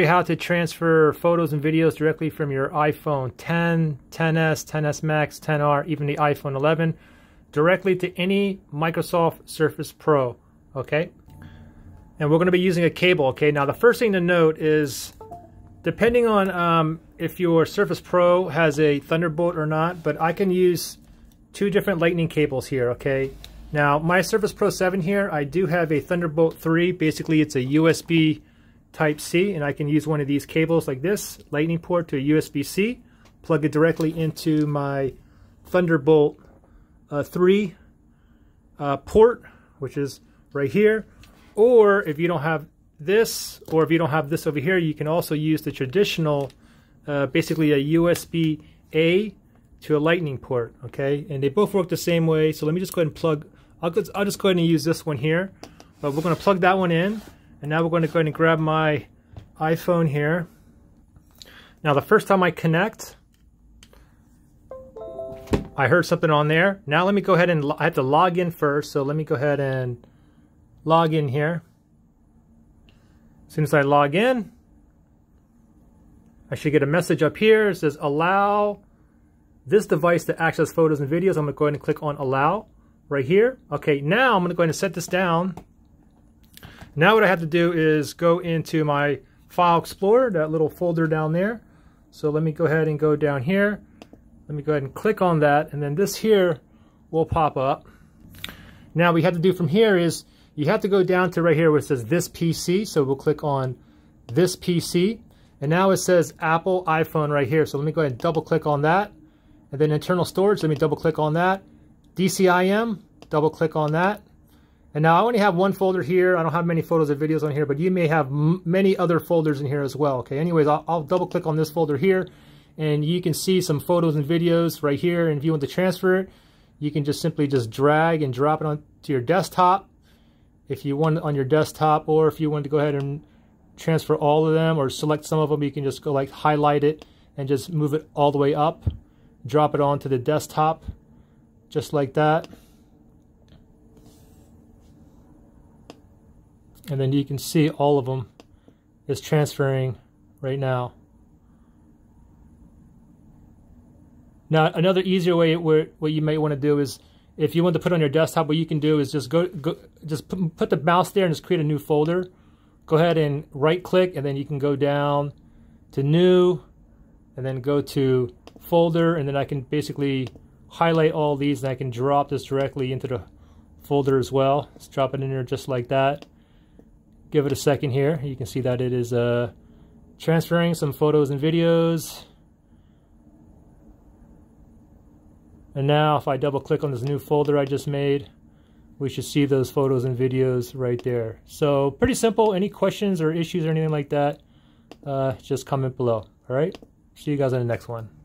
how to transfer photos and videos directly from your iPhone 10, 10s, 10s Max, 10R, even the iPhone 11, directly to any Microsoft Surface Pro, okay? And we're going to be using a cable, okay? Now, the first thing to note is, depending on um, if your Surface Pro has a Thunderbolt or not, but I can use two different lightning cables here, okay? Now, my Surface Pro 7 here, I do have a Thunderbolt 3. Basically, it's a USB Type-C, and I can use one of these cables like this, lightning port to a USB-C, plug it directly into my Thunderbolt uh, 3 uh, port, which is right here. Or if you don't have this, or if you don't have this over here, you can also use the traditional, uh, basically a USB-A to a lightning port, okay? And they both work the same way, so let me just go ahead and plug, I'll, I'll just go ahead and use this one here, but we're gonna plug that one in, and now we're going to go ahead and grab my iPhone here. Now the first time I connect, I heard something on there. Now let me go ahead and, I have to log in first, so let me go ahead and log in here. As soon as I log in, I should get a message up here. It says allow this device to access photos and videos. I'm going to go ahead and click on allow right here. Okay, now I'm going to go ahead and set this down now what I have to do is go into my File Explorer, that little folder down there. So let me go ahead and go down here. Let me go ahead and click on that, and then this here will pop up. Now we have to do from here is you have to go down to right here where it says this PC. So we'll click on this PC. And now it says Apple iPhone right here. So let me go ahead and double click on that. And then internal storage, let me double click on that. DCIM, double click on that. And now I only have one folder here. I don't have many photos or videos on here, but you may have many other folders in here as well. Okay, anyways, I'll, I'll double click on this folder here and you can see some photos and videos right here. And if you want to transfer it, you can just simply just drag and drop it onto your desktop. If you want on your desktop, or if you want to go ahead and transfer all of them or select some of them, you can just go like highlight it and just move it all the way up, drop it onto the desktop, just like that. And then you can see all of them is transferring right now. Now another easier way where what you might want to do is if you want to put on your desktop what you can do is just go, go just put, put the mouse there and just create a new folder. Go ahead and right click and then you can go down to new and then go to folder and then I can basically highlight all these and I can drop this directly into the folder as well. Let's drop it in there just like that give it a second here. You can see that it is uh, transferring some photos and videos. And now if I double click on this new folder I just made, we should see those photos and videos right there. So pretty simple. Any questions or issues or anything like that, uh, just comment below. All right. See you guys in the next one.